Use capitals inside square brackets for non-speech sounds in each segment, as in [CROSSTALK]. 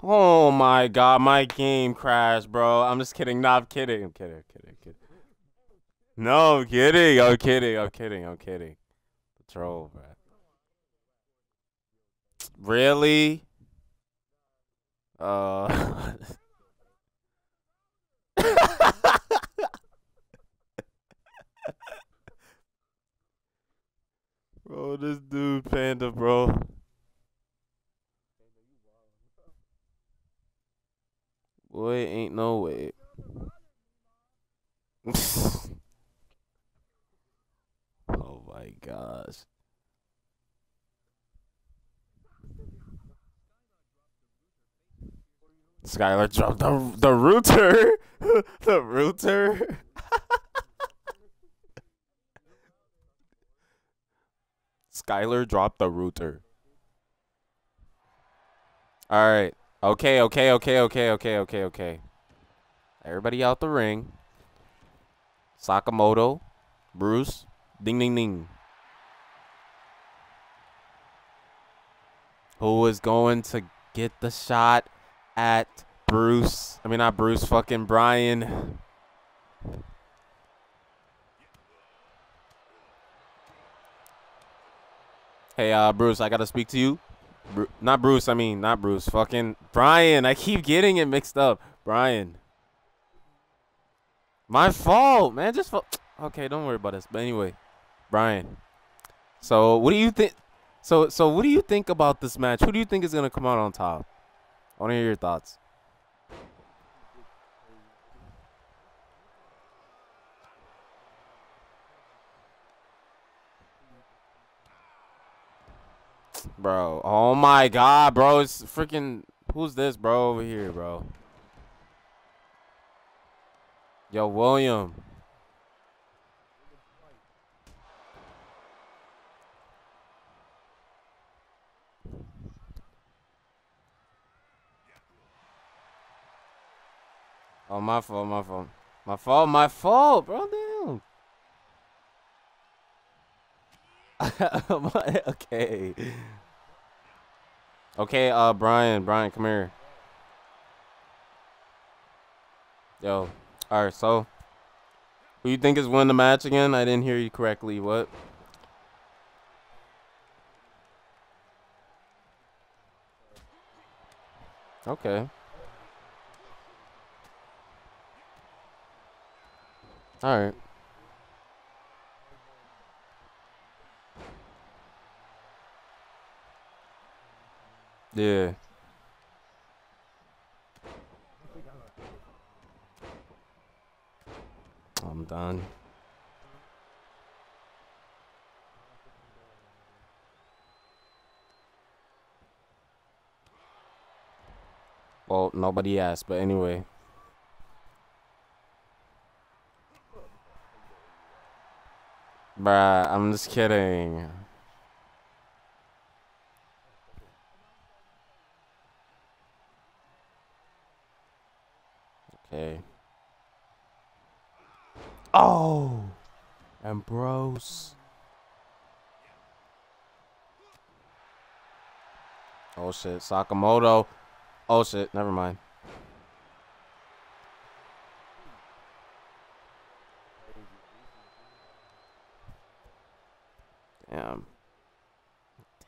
Oh my god, my game crashed, bro. I'm just kidding. No, I'm kidding. I'm kidding. I'm kidding. I'm kidding. No, I'm kidding. I'm kidding. I'm kidding. I'm kidding. The troll, bro. Really? Uh. [LAUGHS] bro, this dude panda, bro. Ain't no way. [LAUGHS] oh my gosh. Skylar dropped the the router. [LAUGHS] the router. [LAUGHS] Skylar dropped the router. All right. Okay, okay, okay, okay, okay, okay, okay. Everybody out the ring. Sakamoto, Bruce, ding, ding, ding. Who is going to get the shot at Bruce? I mean, not Bruce, fucking Brian. Hey, uh, Bruce, I gotta speak to you. Bru not Bruce, I mean, not Bruce. Fucking Brian. I keep getting it mixed up. Brian. My fault, man. Just [TSK] okay. Don't worry about this. But anyway, Brian. So what do you think? So so what do you think about this match? Who do you think is gonna come out on top? I want to hear your thoughts. Bro, oh my god, bro. It's freaking. Who's this, bro, over here, bro? Yo, William. Oh, my fault, my fault. My fault, my fault, bro. Damn. [LAUGHS] okay. Okay, uh, Brian, Brian, come here. Yo, all right, so who you think is winning the match again? I didn't hear you correctly. What? Okay. All right. Yeah. Done. Well, nobody asked, but anyway. Bruh, I'm just kidding. Okay. Oh! Ambrose. Oh shit, Sakamoto. Oh shit, never mind. Damn.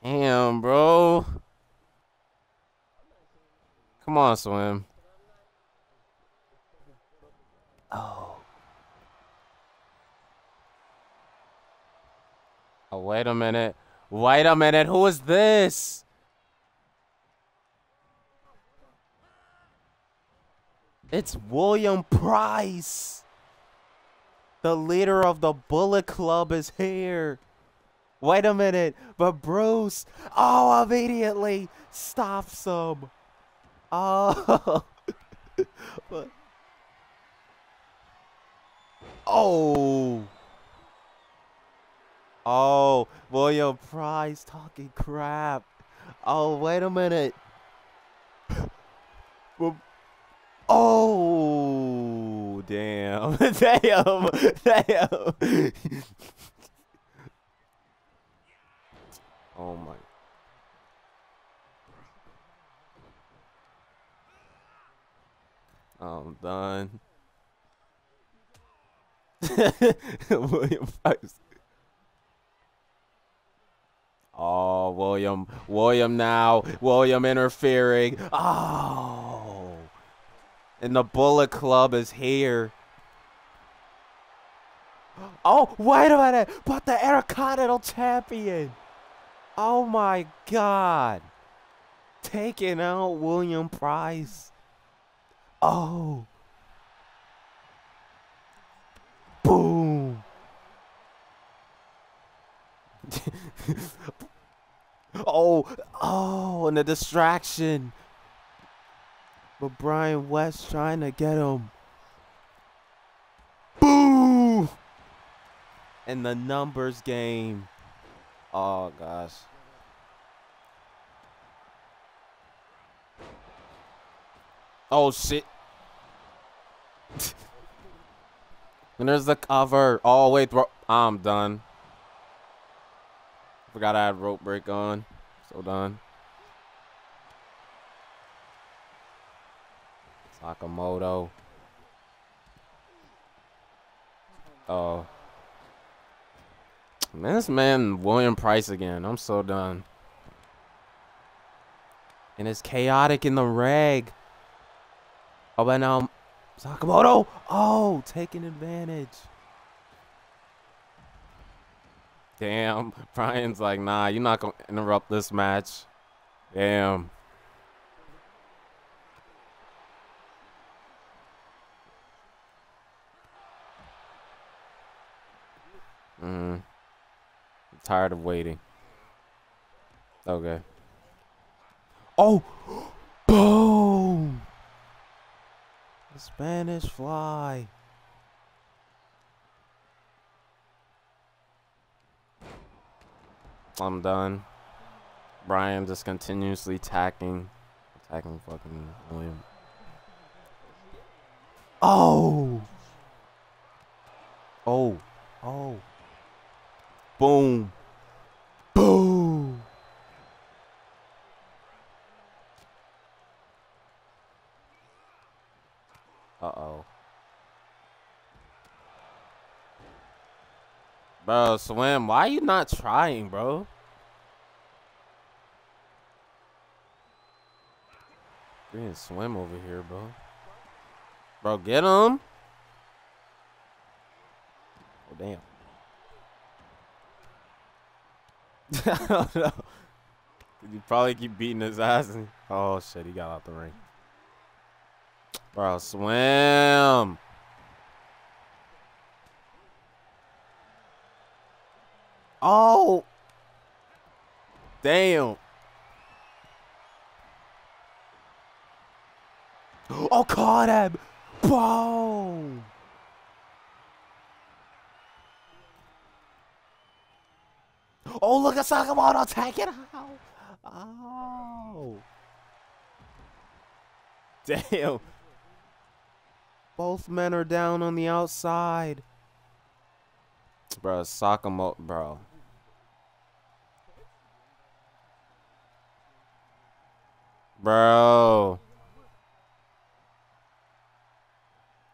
Damn, bro. Come on, Swim. Oh, wait a minute. Wait a minute. Who is this? It's William Price. The leader of the Bullet Club is here. Wait a minute. But Bruce, oh, immediately stops him. Oh. [LAUGHS] Oh. Oh, William Price talking crap. Oh, wait a minute. oh, damn. [LAUGHS] damn. Damn. oh, my. I'm done. [LAUGHS] William Price. Oh, William. William now. William interfering. Oh. And the Bullet Club is here. Oh, wait a minute. But the Intercontinental Champion. Oh, my God. Taking out William Price. Oh. Boom. [LAUGHS] oh, oh, and the distraction. But Brian West trying to get him. Boom. And the numbers game. Oh, gosh. Oh, shit. [LAUGHS] and there's the cover. Oh, wait. I'm done. Forgot I had rope break on. So done. Sakamoto. Oh. Man, this man, William Price again. I'm so done. And it's chaotic in the reg. Oh, but now Sakamoto. Oh, taking advantage. Damn. [LAUGHS] Brian's like, nah, you're not going to interrupt this match. Damn. Mm. I'm tired of waiting. Okay. Oh! [GASPS] Boom! The Spanish fly. I'm done. Brian just continuously attacking, attacking fucking William. Oh! Oh! Oh! Boom! Boom! Uh-oh. Bro, Swim, why are you not trying, bro? Being Swim over here, bro. Bro, get him. Oh, damn. [LAUGHS] I don't know. You probably keep beating his ass. And, oh, shit, he got out the ring. Bro, Swim. Oh. Damn. Oh, caught him. Boom. Oh, look at Sakamoto taking out. Oh. Damn. Both men are down on the outside. Bro, Sakamoto, bro. Bro.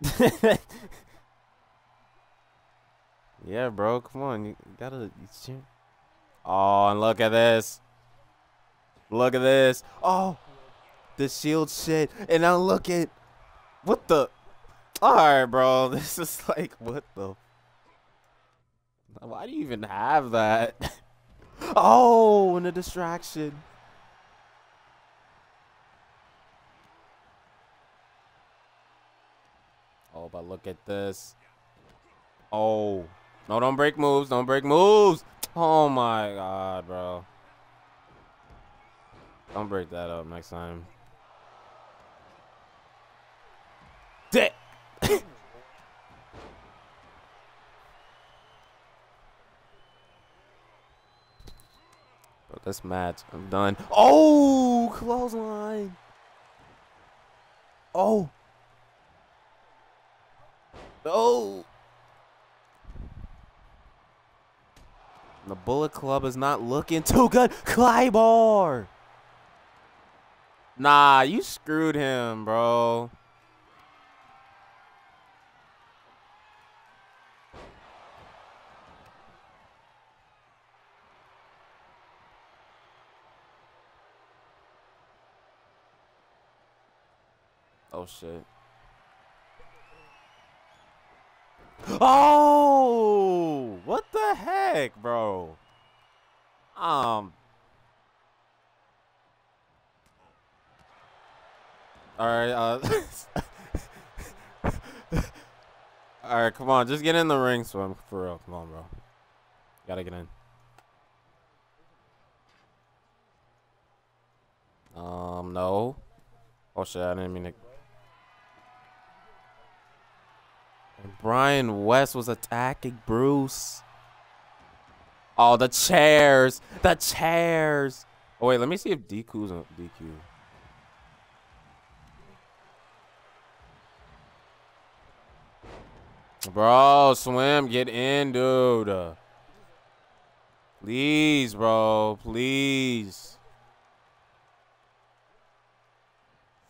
[LAUGHS] yeah, bro. Come on. You gotta. Oh, and look at this. Look at this. Oh, the shield shit. And now look at. What the? Alright, bro. [LAUGHS] This is like, what the? Why do you even have that? [LAUGHS] oh, and a distraction. But look at this. Oh. No, don't break moves. Don't break moves. Oh, my God, bro. Don't break that up next time. Dick. Bro, this match, I'm done. Oh, clothesline. Oh. Oh! The Bullet Club is not looking too good. Claymore! Nah, you screwed him, bro. Oh, shit. Oh, what the heck, bro? Um. All right. Uh. [LAUGHS] All right, come on, just get in the ring, swim for real. Come on, bro. Gotta get in. Um, no. Oh shit, I didn't mean to. Brian West was attacking Bruce. Oh, the chairs, the chairs. Oh wait, let me see if DQ's on DQ. Bro, swim, get in, dude. Please, bro, please.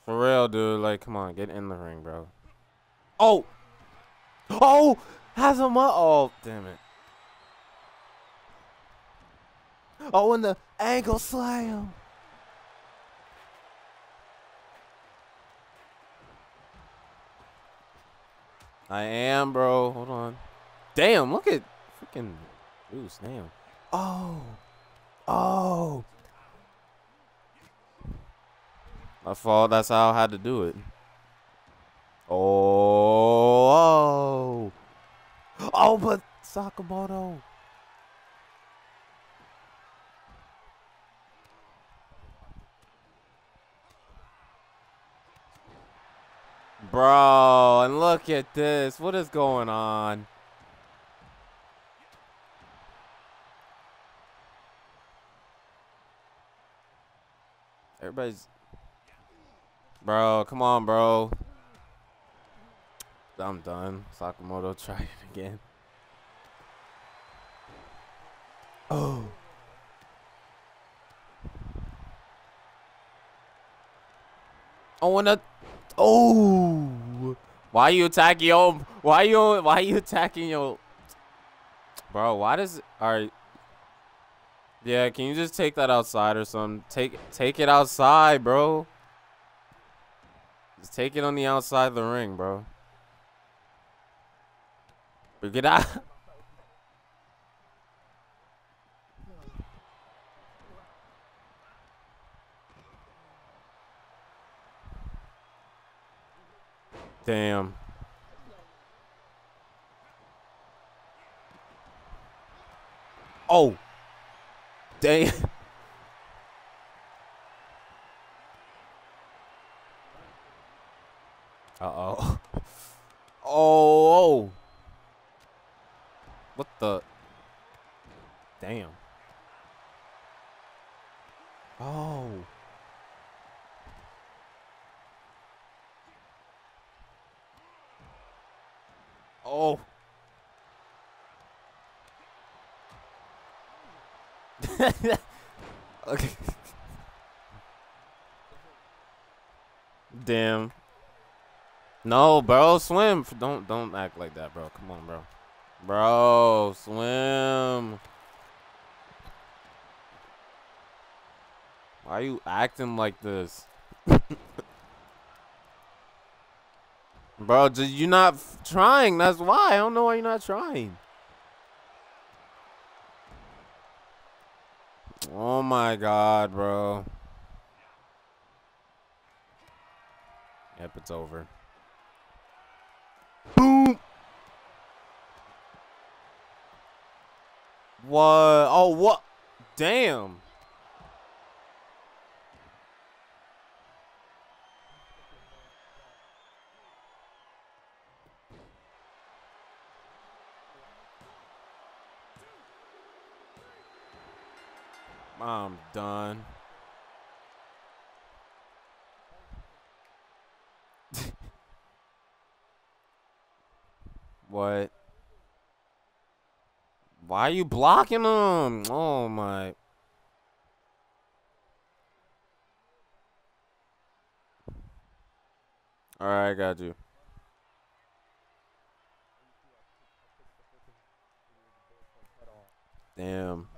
For real, dude. Like, come on, get in the ring, bro. Oh! Oh! Has him up. Oh, damn it. Oh, and the ankle slam. I am, bro. Hold on. Damn, look at freaking Bruce. Damn. Oh. Oh. My fault. That's how I had to do it. Oh. Oh, oh but Sakamoto. Bro, and look at this. What is going on? Everybody's... Bro, come on, bro. I'm done. Sakamoto, [LAUGHS] try it again. Oh. Oh, and a... Oh. Why you attacking your... Why you... Why you attacking your... Bro, why does... Alright. Yeah, can you just take that outside or something? Take take it outside, bro. Just take it on the outside of the ring, bro. Out. Damn. Oh. Damn. Uh-oh. Oh. What the? Damn. Oh. Oh. [LAUGHS] okay. Damn. No, bro, swim. Don't don't act like that, bro. Come on, bro. Bro, swim. Why are you acting like this? [LAUGHS] bro, just you not trying. That's why. I don't know why you're not trying. Oh my god, bro. Yep, it's over. What? Oh, what? Damn. I'm done. [LAUGHS] what? Why are you blocking him? Oh my. All right, I got you. Damn.